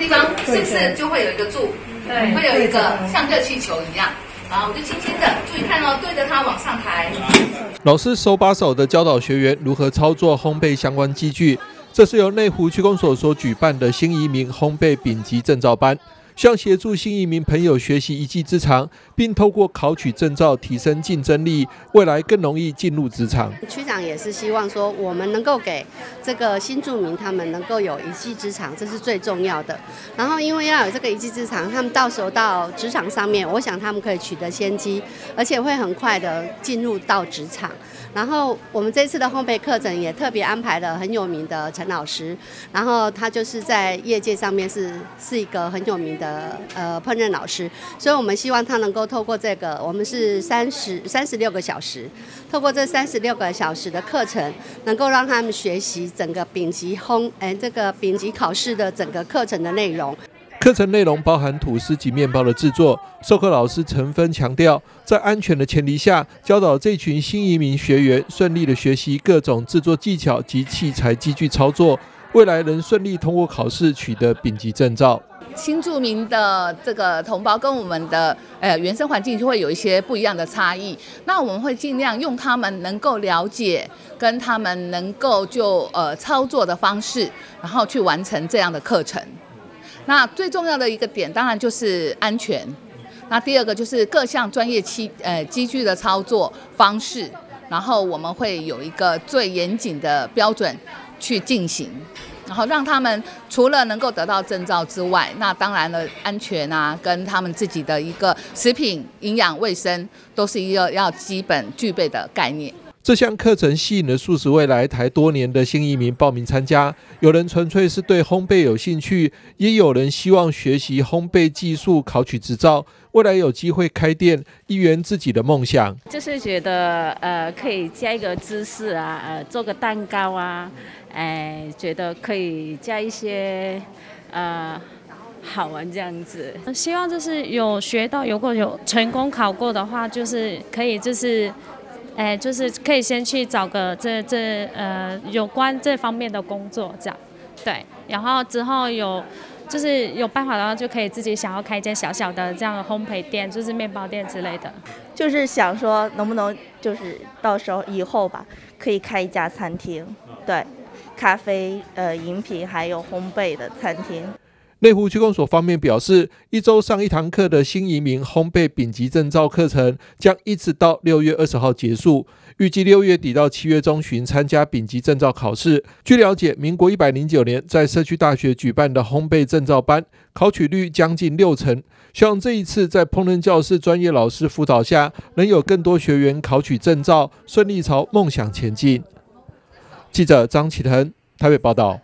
地方是不是就会有一个柱，对会有一个像热气球一样，然后我就轻轻的注意看哦，对着它往上抬。老师手把手的教导学员如何操作烘焙相关机具。这是由内湖区公所所举办的新移民烘焙丙级证照班，希望协助新移民朋友学习一技之长，并透过考取证照提升竞争力，未来更容易进入职场。区长也是希望说，我们能够给这个新住民他们能够有一技之长，这是最重要的。然后，因为要有这个一技之长，他们到时候到职场上面，我想他们可以取得先机，而且会很快的进入到职场。然后我们这次的烘焙课程也特别安排了很有名的陈老师，然后他就是在业界上面是是一个很有名的呃呃烹饪老师，所以我们希望他能够透过这个，我们是三十三十六个小时，透过这三十六个小时的课程，能够让他们学习整个丙级烘哎这个丙级考试的整个课程的内容。课程内容包含吐司及面包的制作。授课老师陈芬强调，在安全的前提下，教导这群新移民学员顺利的学习各种制作技巧及器材机具操作，未来能顺利通过考试取得丙级证照。新住民的这个同胞跟我们的呃原生环境就会有一些不一样的差异，那我们会尽量用他们能够了解跟他们能够就呃操作的方式，然后去完成这样的课程。那最重要的一个点，当然就是安全。那第二个就是各项专业器呃机具的操作方式，然后我们会有一个最严谨的标准去进行，然后让他们除了能够得到证照之外，那当然了，安全啊，跟他们自己的一个食品营养卫生，都是一个要基本具备的概念。这项课程吸引了数十位来台多年的新移民报名参加，有人纯粹是对烘焙有兴趣，也有人希望学习烘焙技术，考取执照，未来有机会开店，一圆自己的梦想。就是觉得呃可以加一个芝士啊，呃做个蛋糕啊，哎觉得可以加一些呃好玩这样子。希望就是有学到，如果有成功考过的话，就是可以就是。哎，就是可以先去找个这这呃有关这方面的工作，这样，对，然后之后有就是有办法的话，就可以自己想要开一间小小的这样的烘焙店，就是面包店之类的。就是想说能不能就是到时候以后吧，可以开一家餐厅，对，咖啡呃饮品还有烘焙的餐厅。内湖区公所方面表示，一周上一堂课的新移民烘焙丙级证照课程将一直到六月二十号结束，预计六月底到七月中旬参加丙级证照考试。据了解，民国一百零九年在社区大学举办的烘焙证照班，考取率将近六成。希望这一次在烹饪教室专业老师辅导下，能有更多学员考取证照，顺利朝梦想前进。记者张启腾台北报道。